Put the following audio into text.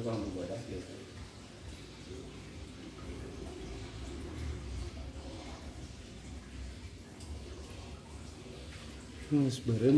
Tazama bwana yake. Hmm, sebenarnya